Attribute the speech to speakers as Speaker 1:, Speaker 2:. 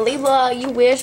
Speaker 1: leave a you wish